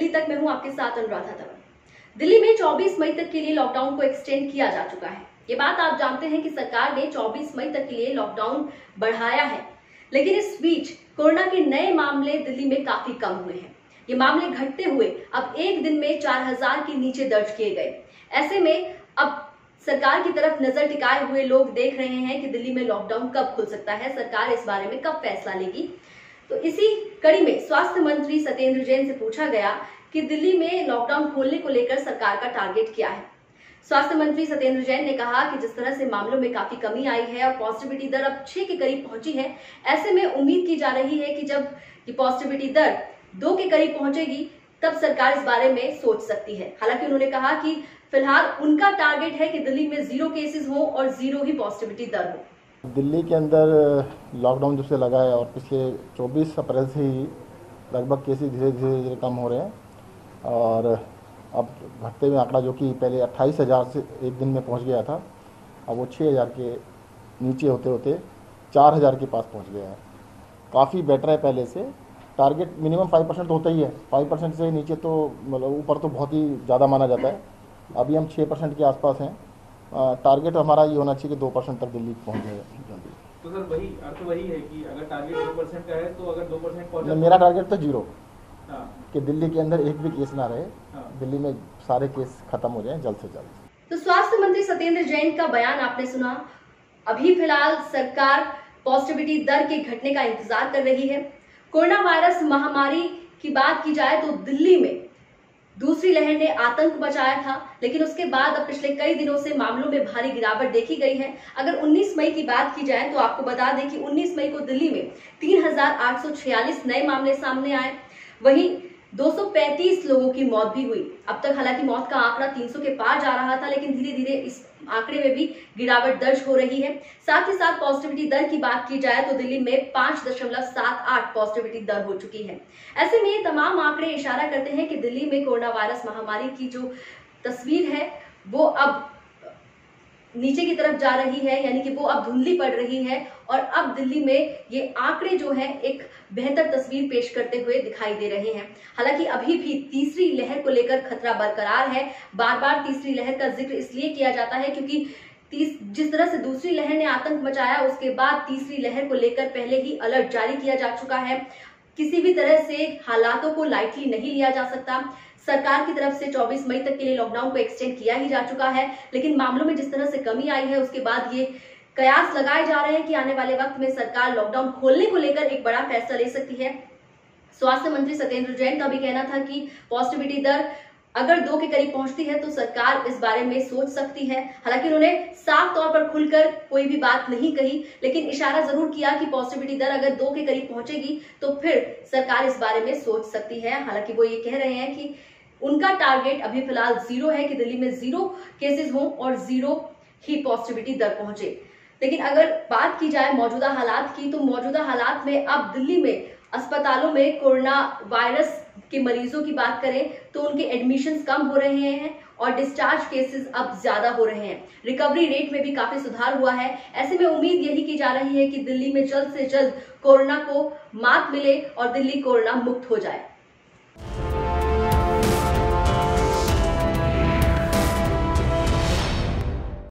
दिल्ली तक मैं हूँ, आपके साथ अनुराधा तंवर दिल्ली में 24 मई तक के लिए लॉकडाउन को एक्सटेंड किया जा चुका है। ये बात आप जानते हैं कि सरकार ने 24 मई तक के लिए लॉकडाउन बढ़ाया है। लेकिन इस बीच कोरोना के नए मामले दिल्ली में काफ़ी कम हुए हैं। ये मामले घटते हुए अब एक दिन में 4000 के नीचे दर्ज किए गए। ऐसे में अब सरकार की तरफ़ नज़र टिकाए हुए लोग देख रहे हैं कि दिल्ली में लॉकडाउन कब खुल सकता है, सरकार इस बारे में कब फैसला लेगी। तो इसी कड़ी में स्वास्थ्य मंत्री सत्येंद्र जैन से पूछा गया कि दिल्ली में लॉकडाउन खोलने को लेकर सरकार का टारगेट क्या है? स्वास्थ्य मंत्री सत्येंद्र जैन ने कहा कि जिस तरह से मामलों में काफ़ी कमी आई है और पॉजिटिविटी दर अब छह के करीब पहुँची है, ऐसे में उम्मीद की जा रही है कि जब ये पॉजिटिविटी दर दो के करीब पहुंचेगी, तब सरकार इस बारे में सोच सकती है। हालाँकि उन्होंने कहा कि फ़िलहाल उनका टारगेट है कि दिल्ली में ज़ीरो केसेस हो और ज़ीरो ही पॉजिटिविटी दर हो। दिल्ली के अंदर लॉकडाउन जब से लगा है और पिछले 24 अप्रैल से ही लगभग केसेस धीरे धीरे धीरे कम हो रहे हैं और, अब घटते हुए आंकड़ा जो कि पहले अट्ठाईस हज़ार से एक दिन में पहुँच गया था, अब वो छः हज़ार के नीचे होते होते चार हज़ार के पास पहुँच गया है। काफ़ी बेटर है पहले से। टारगेट मिनिमम फाइव परसेंट तो होता ही है। फाइव परसेंट से नीचे तो मतलब ऊपर तो बहुत ही ज़्यादा माना जाता है। अभी हम छः परसेंट के आसपास हैं। टारगेट हमारा ये होना चाहिए कि दो परसेंट तक दिल्ली पहुँच जाए। जल्दी तो सर वही अर्थ वही है कि अगर टारगेट दो परसेंट का है तो अगर दो परसेंट मेरा टारगेट तो ज़ीरो हाँ। कि दिल्ली के अंदर एक भी केस ना रहे। हाँ। दिल्ली में सारे केस खत्म हो जाए जल्द से जल्द। तो स्वास्थ्य मंत्री सत्येंद्र जैन का बयान आपने सुना। अभी फ़िलहाल सरकार पॉजिटिविटी दर के घटने का इंतज़ार कर रही है। कोरोना वायरस महामारी की बात की जाए तो दिल्ली में दूसरी लहर ने आतंक बचाया था लेकिन उसके बाद अब पिछले कई दिनों से मामलों में भारी गिरावट देखी गई है। अगर 19 मई की बात की जाए तो आपको बता दें कि 19 मई को दिल्ली में 3,846 नए मामले सामने आए। वहीं 235 लोगों की मौत भी हुई। अब तक हालाँकि मौत का आंकड़ा 300 के पार जा रहा था, लेकिन धीरे धीरे इस आंकड़े में भी गिरावट दर्ज हो रही है। साथ ही साथ पॉजिटिविटी दर की बात की जाए तो दिल्ली में पाँच दशमलव सात आठ पॉजिटिविटी दर हो चुकी है। ऐसे में तमाम आंकड़े इशारा करते हैं कि दिल्ली में कोरोना वायरस महामारी की जो तस्वीर है, वो अब नीचे की तरफ़ जा रही है, यानी कि वो अब धुंधली पड़ रही है और अब दिल्ली में ये आंकड़े जो है एक बेहतर तस्वीर पेश करते हुए दिखाई दे रहे हैं। हालाँकि अभी भी तीसरी लहर को लेकर खतरा बरकरार है। बार बार तीसरी लहर का ज़िक्र इसलिए किया जाता है क्योंकि तीस, जिस तरह से दूसरी लहर ने आतंक मचाया, उसके बाद तीसरी लहर को लेकर पहले ही अलर्ट जारी किया जा चुका है। किसी भी तरह से हालातों को लाइटली नहीं लिया जा सकता। सरकार की तरफ़ से 24 मई तक के लिए लॉकडाउन को एक्सटेंड किया ही जा चुका है, लेकिन मामलों में जिस तरह से कमी आई है, उसके बाद ये कयास लगाए जा रहे हैं कि आने वाले वक्त में सरकार लॉकडाउन खोलने को लेकर एक बड़ा फैसला ले सकती है। स्वास्थ्य मंत्री सत्येंद्र जैन का भी कहना था कि पॉजिटिविटी दर अगर दो के करीब पहुँचती है तो सरकार इस बारे में सोच सकती है। हालाँकि उन्होंने साफ़ तौर पर खुलकर कोई भी बात नहीं कही, लेकिन इशारा ज़रूर किया कि पॉजिटिविटी दर अगर दो के करीब पहुंचेगी तो फिर सरकार इस बारे में सोच सकती है। हालाँकि वो ये कह रहे हैं कि उनका टारगेट अभी फ़िलहाल ज़ीरो है कि दिल्ली में ज़ीरो केसेस हो और ज़ीरो ही पॉजिटिविटी दर पहुँचे। लेकिन अगर बात की जाए मौजूदा हालात की तो मौजूदा हालात में अब दिल्ली में अस्पतालों में कोरोना वायरस के मरीजों की बात करें तो उनके एडमिशन कम हो रहे हैं और डिस्चार्ज केसेस अब ज़्यादा हो रहे हैं। रिकवरी रेट में भी काफ़ी सुधार हुआ है। ऐसे में उम्मीद यही की जा रही है कि दिल्ली में जल्द से जल्द कोरोना को मात मिले और दिल्ली कोरोना मुक्त हो जाए।